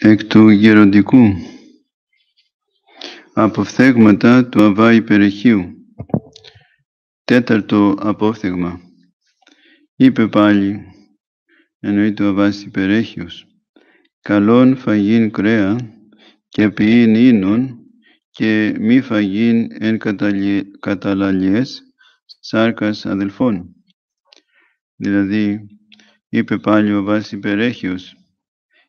εκ του γεροντικού αποφθέγματα του Αβά Υπερεχείου τέταρτο απόφθεγμα είπε πάλι εννοεί το Αβάς Υπερέχειος καλόν φαγήν κρέα και ποιήν ίνων και μη φαγήν εν καταλαλιές σάρκας αδελφών. Δηλαδή, είπε πάλι ο Αβάς Υπερέχειος,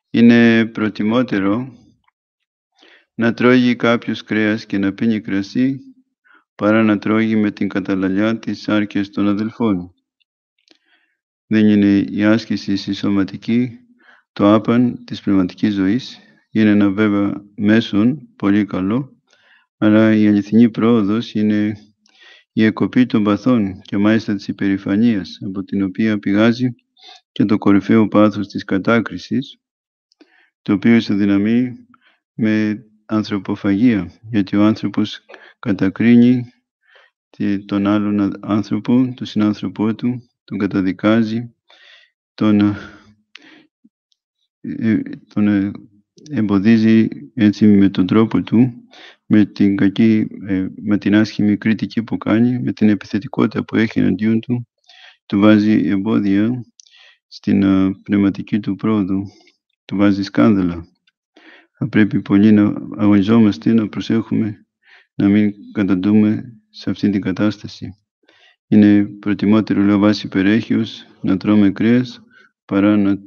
είναι προτιμότερο να τρώγει κάποιος κρέας και να πίνει κρασί παρά να τρώγει με την καταλαλιά της σάρκες των αδελφών. Δεν είναι η άσκηση σωματική το άπαν της πνευματικής ζωής. Είναι ένα βέβαια μέσον πολύ καλό, αλλά η αληθινή πρόοδος είναι η εκοπή των παθών και μάλιστα της υπερηφανίας, από την οποία πηγάζει και το κορυφαίο πάθος της κατάκρισης, το οποίο ισοδυναμεί με ανθρωποφαγία, γιατί ο άνθρωπος κατακρίνει τον άλλον άνθρωπο, τον συνάνθρωπό του, τον καταδικάζει, τον, ε, τον ε, εμποδίζει έτσι με τον τρόπο του, με την κακή, ε, με την άσχημη κριτική που κάνει, με την επιθετικότητα που έχει εναντίον του, του βάζει εμπόδια στην πνευματική του πρόοδο, του βάζεις σκάνδαλα. Θα πρέπει πολύ να αγωνιζόμαστε, να προσέχουμε, να μην καταντούμε σε αυτή την κατάσταση. Είναι προτιμότερο, λέω, βάση υπερέχειος, να τρώμε κρέας, παρά να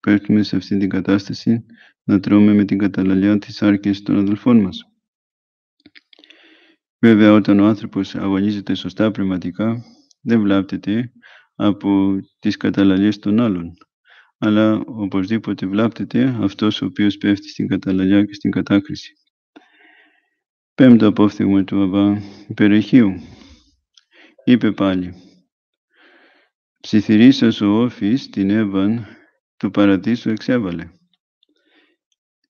πέφτουμε σε αυτή την κατάσταση, να τρώμε με την καταλαλιά της άρκης των αδελφών μας. Βέβαια, όταν ο άνθρωπος αγωνίζεται σωστά πνευματικά, δεν βλάπτεται από τις καταλαλίες των άλλων. Αλλά οπωσδήποτε βλάπτεται αυτός ο οποίος πέφτει στην καταλαλιά και στην κατάκριση. Πέμπτο απόφθεγμα του Αβά Υπερεχείου. Είπε πάλι «Ψιθυρίσας ο όφης την Εύαν του παραδείσου εξέβαλε.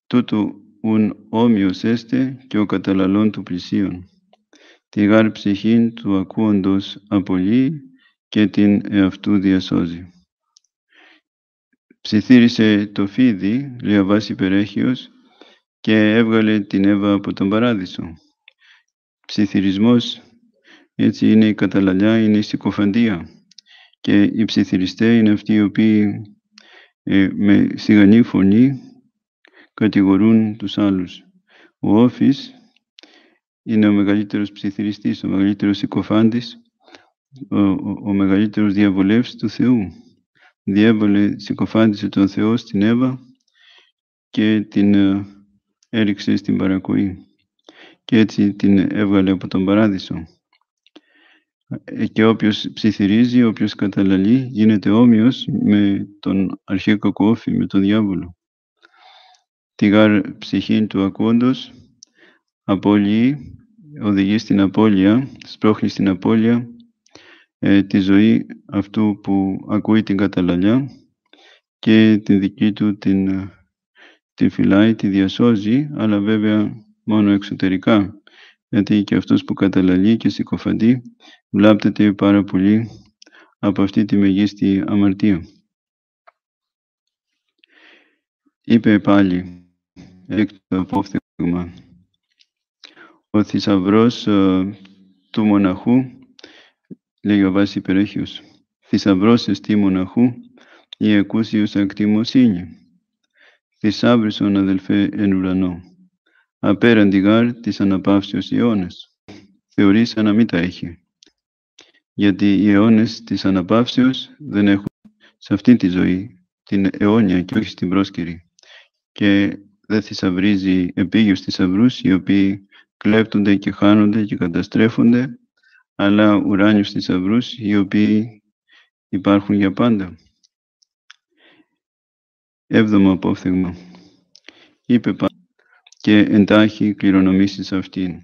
Τούτο ουν όμοιος έστε και ο καταλαλών του πλησίον. Τη γάρ ψυχήν του ακούοντος απολύει και την εαυτού διασώζει. Ψιθύρισε το φίδι, λέει ο Βάσης Περέχιος, και έβγαλε την Εύα από τον παράδεισο. Ψιθυρισμός, έτσι είναι η καταλαλιά, είναι η συκοφαντία. Και οι ψιθυριστές είναι αυτοί οι οποίοι ε, με σιγανή φωνή κατηγορούν τους άλλους. Ο Όφης είναι ο μεγαλύτερος ψιθυριστής, ο μεγαλύτερος συκοφάντης, ο, ο, ο μεγαλύτερος διαβολεύς του Θεού. Διέβολε, συκοφάντησε τον Θεό στην Εύα και την ε, έριξε στην παρακοή και έτσι την έβγαλε από τον παράδεισο. Ε, και όποιος ψιθυρίζει, όποιος καταλαλεί, γίνεται όμοιος με τον αρχαίο κακόφη, με τον διάβολο. Τη γάρ ψυχή του ακόντος απολύει, οδηγεί στην απώλεια, σπρώχνει στην απώλεια ε, τη ζωή αυτού που ακούει την καταλαλιά και την δική του την, την φυλάει, τη διασώζει, αλλά βέβαια μόνο εξωτερικά, γιατί και αυτός που καταλαλεί και συκοφαντεί βλάπτεται πάρα πολύ από αυτή τη μεγίστη αμαρτία. Είπε πάλι, έκτο απόφθεγμα, ο θησαυρός ε, του μοναχού, λέει ο Βάσης Υπερέχιος, θησαυρός εστί μοναχού, η εκούσιος ακτιμοσύνη, θησάβρισον αδελφέ εν ουρανό, απέραντι γάρ της αναπαύσεως αιώνες, θεωρείς να μην τα έχει. Γιατί οι αιώνες της αναπαύσεως δεν έχουν σε αυτή τη ζωή την αιώνια και όχι στην πρόσκαιρη. Και δεν θησαυρίζει επίγειους θησαυρούς οι οποίοι κλέπτονται και χάνονται και καταστρέφονται, αλλά ουράνιους θησαυρού οι οποίοι υπάρχουν για πάντα. Έβδομο απόφθεγμα. Είπε και εντάχει κληρονομήσεις αυτήν.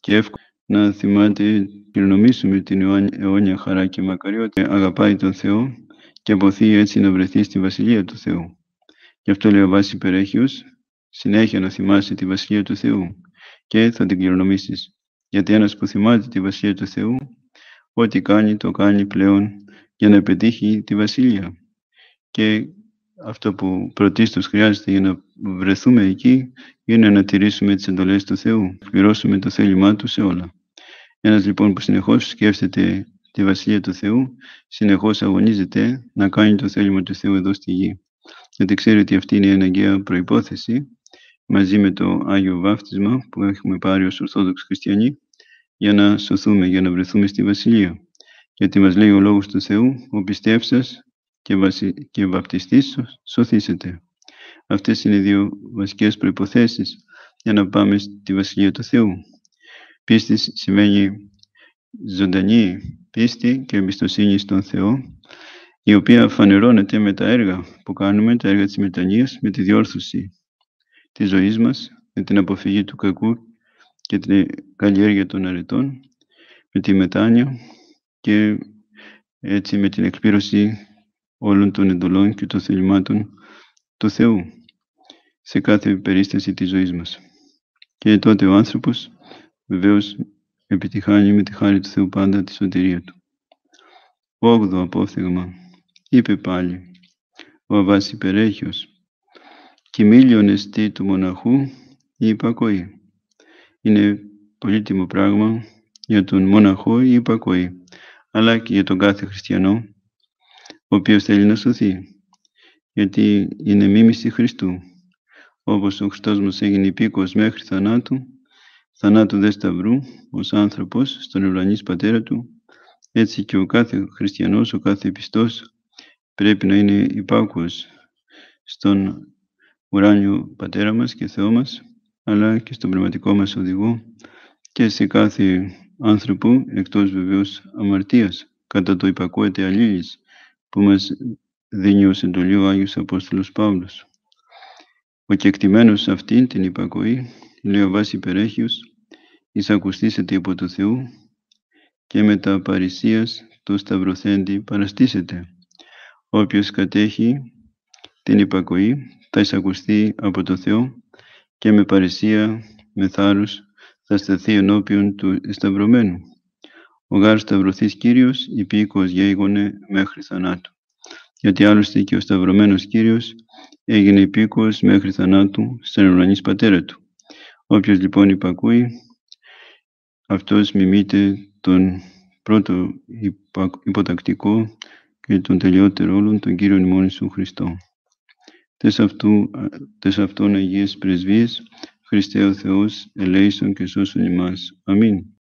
Και εύκολα να θυμάται κληρονομήσουμε την αιώνια χαρά και μακαριότητα. Αγαπάει τον Θεό και αποθεί έτσι να βρεθεί στη Βασιλεία του Θεού. Γι' αυτό λέει ο Βάσης Υπερέχιος, συνέχεια να θυμάσαι τη Βασιλεία του Θεού και θα την κληρονομήσεις. Γιατί ένας που θυμάται τη Βασιλεία του Θεού, ό,τι κάνει το κάνει πλέον για να πετύχει τη Βασιλεία. Και αυτό που πρωτίστως χρειάζεται για να βρεθούμε εκεί είναι να τηρήσουμε τις εντολές του Θεού, να πληρώσουμε το θέλημά Του σε όλα. Ένας λοιπόν που συνεχώς σκέφτεται τη Βασιλεία του Θεού, συνεχώς αγωνίζεται να κάνει το θέλημα του Θεού εδώ στη γη. Γιατί ξέρει ότι αυτή είναι η αναγκαία προϋπόθεση μαζί με το Άγιο Βάφτισμα που έχουμε πάρει ως Ορθόδοξοι Χριστιανοί για να σωθούμε, για να βρεθούμε στη Βασιλεία. Γιατί μας λέει ο Λόγος του Θεού, ο πιστεύσας και, βασι... και βαπτιστής σωθήσετε. Αυτές είναι οι δύο βασικές προϋποθέσεις για να πάμε στη Βασιλεία του Θεού. Πίστη σημαίνει ζωντανή πίστη και εμπιστοσύνη στον Θεό, η οποία φανερώνεται με τα έργα που κάνουμε, τα έργα της μετανοίας, με τη διόρθωση της ζωής μας, με την αποφυγή του κακού και την καλλιέργεια των αρετών, με τη μετάνοια και έτσι με την εκπλήρωση όλων των εντολών και των θελημάτων του Θεού σε κάθε περίσταση της ζωής μας. Και τότε ο άνθρωπος βεβαίως επιτυχάνει με τη χάρη του Θεού πάντα τη σωτηρία του. Όγδο απόφθεγμα, είπε πάλι ο Αβάς Υπερέχιος, «Κοιμήλιον εστί του μοναχού η υπακοή». Είναι πολύτιμο πράγμα για τον μοναχό η υπακοή, αλλά και για τον κάθε χριστιανό, ο οποίος θέλει να σωθεί, γιατί είναι μίμηση Χριστού. Όπως ο Χριστός μας έγινε υπήκος μέχρι θανάτου, θανάτου δε σταυρού, ως άνθρωπος, στον ουρανής πατέρα του, έτσι και ο κάθε χριστιανός, ο κάθε πιστός, πρέπει να είναι υπάκουος στον ουράνιο πατέρα μας και Θεό μας, αλλά και στον πνευματικό μας οδηγό και σε κάθε άνθρωπο, εκτός βεβαίως αμαρτίας, κατά το υπακούεται αλλήλης, που μας δίνει ως εντολή ο Άγιος Απόστολος Παύλος. Ο κεκτημένος σε αυτήν την υπακοή, λέει ο Βάσης Περέχιος, εισακουστήσετε από το Θεού και με τα παρησίας το σταυροθέντη παραστήσετε. Όποιος κατέχει την υπακοή θα εισακουστεί από το Θεό και με παρησία, με θάρρος θα σταθεί ενώπιον του σταυρωμένου. Ο γάρος σταυρωθείς Κύριος, υπήκος γέγονε μέχρι θανάτου. Γιατί άλλωστε και ο σταυρωμένος Κύριος έγινε υπήκος μέχρι θανάτου στον ουρανής πατέρα του. Όποιος λοιπόν υπακούει, αυτός μιμείται τον πρώτο υποτακτικό και τον τελειότερο όλων, τον Κύριο ημών Ιησού Χριστό. Τες, αυτού, τες αυτών Αγίες Πρεσβείες, Χριστέ ο Θεός, ελέησον και σώσον ημάς. Αμήν.